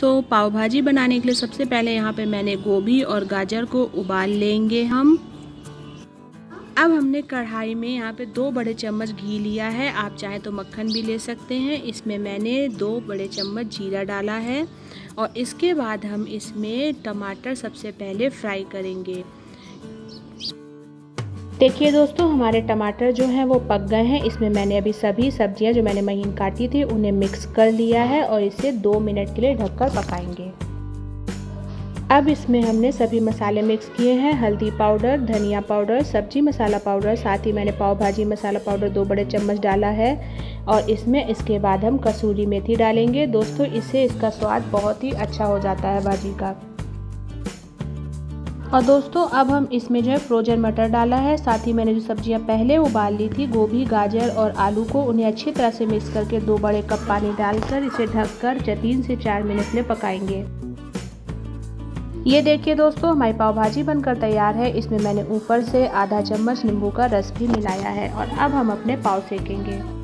दोस्तों पाव भाजी बनाने के लिए सबसे पहले यहाँ पे मैंने गोभी और गाजर को उबाल लेंगे हम। अब हमने कढ़ाई में यहाँ पे दो बड़े चम्मच घी लिया है। आप चाहे तो मक्खन भी ले सकते हैं। इसमें मैंने दो बड़े चम्मच जीरा डाला है और इसके बाद हम इसमें टमाटर सबसे पहले फ्राई करेंगे। देखिए दोस्तों, हमारे टमाटर जो हैं वो पक गए हैं। इसमें मैंने अभी सभी सब्ज़ियाँ जो मैंने महीन काटी थी, उन्हें मिक्स कर लिया है और इसे दो मिनट के लिए ढककर पकाएँगे। अब इसमें हमने सभी मसाले मिक्स किए हैं। हल्दी पाउडर, धनिया पाउडर, सब्ज़ी मसाला पाउडर, साथ ही मैंने पाव भाजी मसाला पाउडर दो बड़े चम्मच डाला है और इसमें इसके बाद हम कसूरी मेथी डालेंगे। दोस्तों इससे इसका स्वाद बहुत ही अच्छा हो जाता है भाजी का। और दोस्तों, अब हम इसमें जो है फ्रोजन मटर डाला है। साथ ही मैंने जो सब्ज़ियाँ पहले उबाल ली थी गोभी गाजर और आलू को उन्हें अच्छी तरह से मिक्स करके दो बड़े कप पानी डालकर इसे ढककर कर तीन से चार मिनट में पकाएँगे। ये देखिए दोस्तों, हमारी पाव भाजी बनकर तैयार है। इसमें मैंने ऊपर से आधा चम्मच नींबू का रस भी मिलाया है और अब हम अपने पाव सेकेंगे।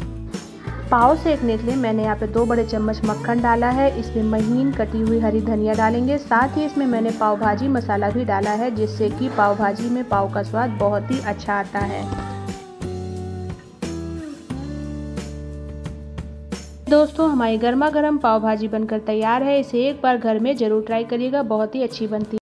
पाव सेकने के लिए मैंने यहाँ पे दो बड़े चम्मच मक्खन डाला है। इसमें महीन कटी हुई हरी धनिया डालेंगे। साथ ही इसमें मैंने पाव भाजी मसाला भी डाला है, जिससे कि पाव भाजी में पाव का स्वाद बहुत ही अच्छा आता है। दोस्तों, हमारी गर्मा गर्म पाव भाजी बनकर तैयार है। इसे एक बार घर में ज़रूर ट्राई करिएगा। बहुत ही अच्छी बनती